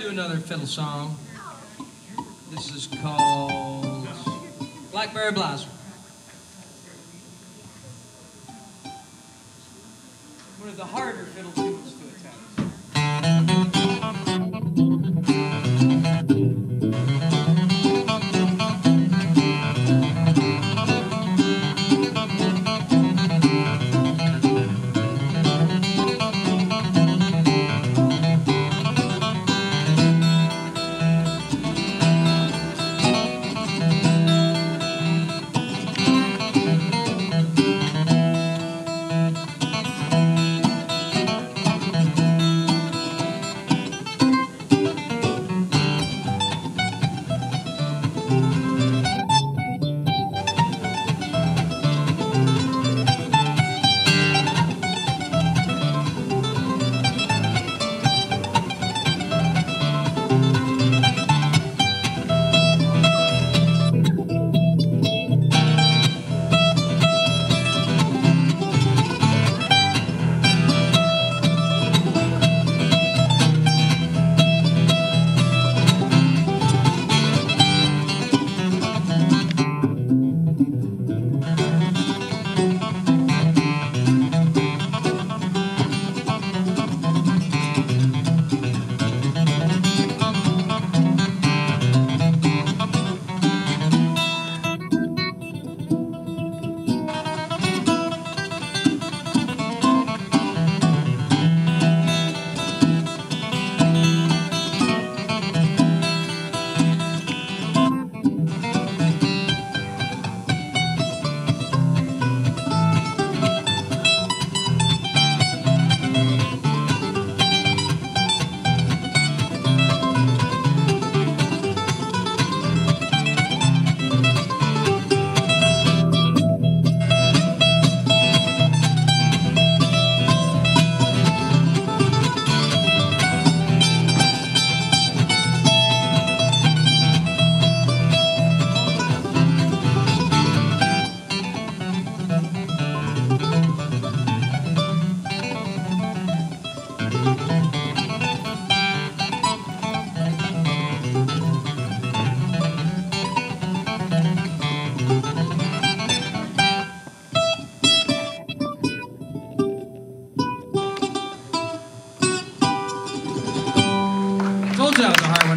do another fiddle song. This is called Blackberry Blossom. One of the harder fiddle tunes. the highway.